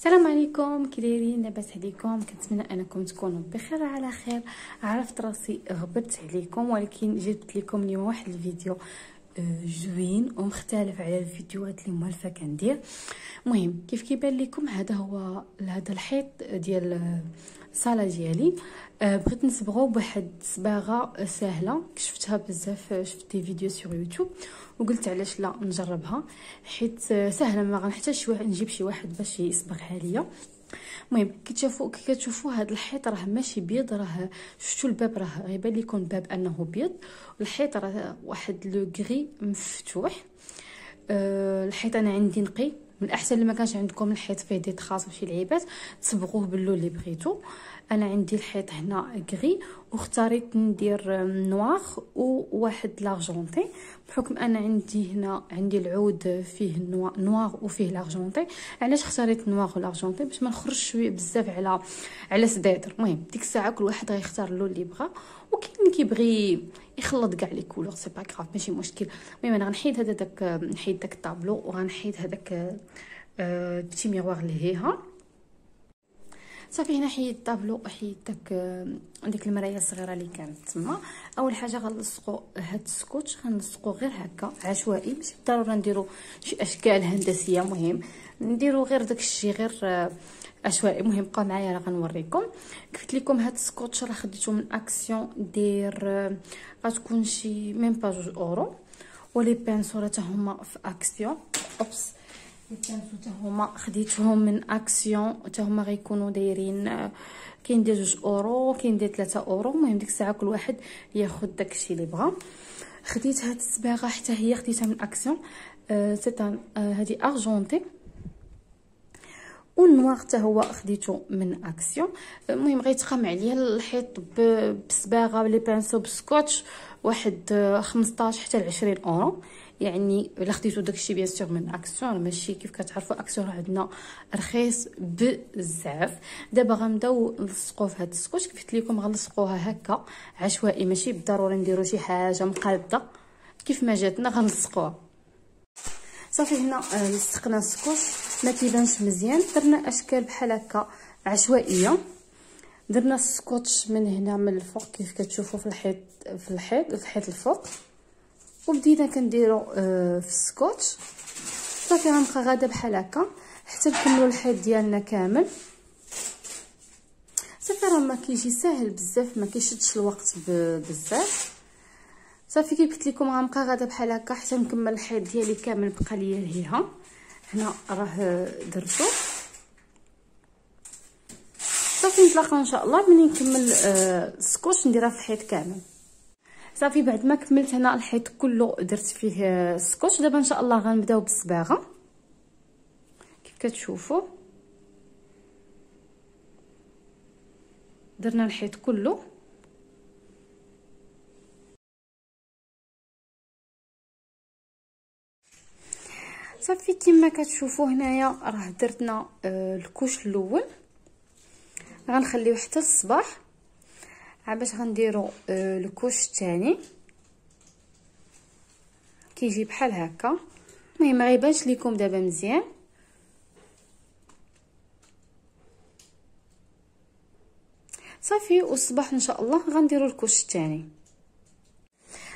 السلام عليكم كي دايرين لاباس عليكم؟ كنتمنى أنكم تكونوا بخير على خير. عرفت راسي غبرت عليكم ولكن جبت لكم اليوم واحد الفيديو. زوين ومختلف على الفيديوهات اللي موالفه كندير. المهم كيف كيبان لكم هذا هو هذا الحيط ديال الصاله ديالي. آه، بغيت نصبغو بواحد صباغة سهلة. شفتها بزاف شفت des vidéos sur YouTube وقلت علاش لا نجربها. حيت سهلة ما غنحتاج واحد نجيب شي واحد باش يصبغها ليا. المهم كي تشوفوا كي كتشوفوا هذا الحيط راه ماشي بيض راه شفتوا الباب راه غيبان لكم الباب أنه بيض. الحيط راه واحد لو غري مفتوح. أه الحيط أنا عندي نقي. من الاحسن لما كانش عندكم الحيط فيه دي تخاص وشي لعيبات تصبغوه باللون اللي بغيتو. أنا عندي الحيط هنا غري واختاريت ندير نوار وواحد l'argenté بحكم أنا عندي هنا عندي العود فيه noir وفيه l'argenté علاش اختاريت noir و l'argenté باش ما نخرجش بزاف على على سدادر المهم ديك الساعة كل واحد غيختار اللون اللي بغا. وكاين اللي كيبغي يخلط كاع les couleurs c'est pas ماشي مشكل. المهم أنا غنحيد هذا داك نحيد داك الطابلو وغنحيد هذاك آه petit miroir اللي هيها صافي هنا حيد الطابلو حيد داك ديك المرايه الصغيرة اللي كانت تما. أول حاجة غنلصقوا هاد السكوتش غنلصقوا غير هكا عشوائي ماشي بالضرورة نديروا شي أشكال هندسية مهم. نديروا غير داك الشيء غير عشوائي. مهم بقاو معايا راه غنوريكم. قلت لكم هاد السكوتش راه خديته من أكسيون دير غتكون شي même pas جوج euro و les pinceaux راه هما في Action. Oups. ال pinceaux حتى هما خديتهم من اكسيون حتى هما غيكونوا دايرين كاين ديال جوج اورو كاين ديال 3 اورو المهم ديك الساعة كل واحد ياخذ داكشي اللي بغا خديت هاد الصباغه حتى هي خديتها من اكسيون آه هادي argenté وال noir حتى هو خديته من أكسيون. المهم غيتقام عليا الحيط بصباغة les pinceaux ب scotch واحد 15 حتى ل 20 أورو. يعني إلا خديتو داكشي bien sûr من أكسيون ماشي كيف كتعرفوا أكسيون عندنا رخيص بزاف. دابا غنبداو نلصقوه في هاد السكوتش. كيف قلت لكم غنلصقوها هكا عشوائي ماشي بالضروره نديرو شي حاجة مقاده كيف ما جاتنا غنلصقوها. صافي هنا آه، لصقنا السكوتش. ما كيبانش مزيان. درنا أشكال بحال هكا عشوائية. درنا السكوتش من هنا من الفوق كيف كتشوفوا في الحيط في الحيط في الحيط الفوق. وبدينا كنديرو آه في السكوتش. صافي غنبقى غاده بحال هكا حتى نكملوا الحيط ديالنا كامل. صافي راه ما كيجي ساهل بزاف ما كيشدش الوقت بزاف. صافي كي قلت لكم غنبقى غاده بحال هكا حتى نكمل الحيط ديالي كامل بقى ليا لهيها هنا راه درتو. صافي نتلاقاو إن شاء الله. ملي نكمل آه السكوتش نديرها في الحيط كامل. صافي بعد ما كملت هنا الحيط كله درت فيه السكوتش دابا إن شاء الله غنبداو بالصباغة. كيف كتشوفوا؟ درنا الحيط كله صافي كما كتشوفوا هنايا راه درتنا آه الكوش الأول. غنخليو حتى الصباح. عا باش غنديرو آه الكوش الثاني كيجي بحال هكا. المهم ما غيبانش لكم دابا مزيان. صافي والصباح إن شاء الله غنديرو ال couche الثاني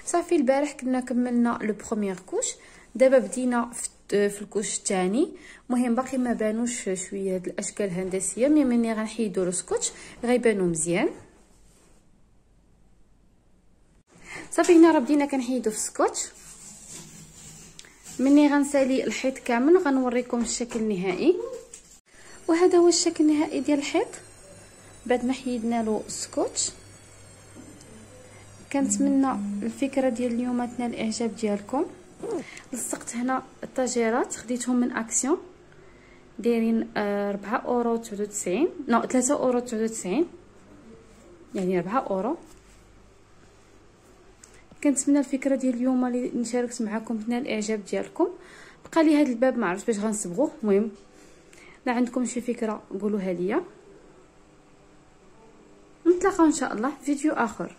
صافي البارح كنا كملنا le première couche. دابا بدينا في ال couche الثاني. المهم باقي ما بانوش شوية هاد الأشكال الهندسية. mais ملي غنحيدو السكوتش غيبانو مزيان. صافي هنا راه بدينا كنحيدو في السكوتش. مني غنسالي الحيط كامل غنوريكم الشكل النهائي. وهذا هو الشكل النهائي ديال الحيط. بعد ما حيدنا له السكوتش كنتمنى الفكرة ديال اليوم تنال الإعجاب ديالكم. لصقت هنا ال étagères خديتهم من اكسيون دايرين ربعة أورو تسعود وتسعين. non ثلاثة أورو تسعود وتسعين. يعني ربعة أورو. كنتمنى الفكرة ديال اليوم اللي شاركت معكم تنال الإعجاب ديالكم. بقى لي هذا الباب ما عرفتش باش غنصبغوه. المهم لا عندكم شي فكرة قولوها ليا. نتلاقاو إن شاء الله في فيديو آخر.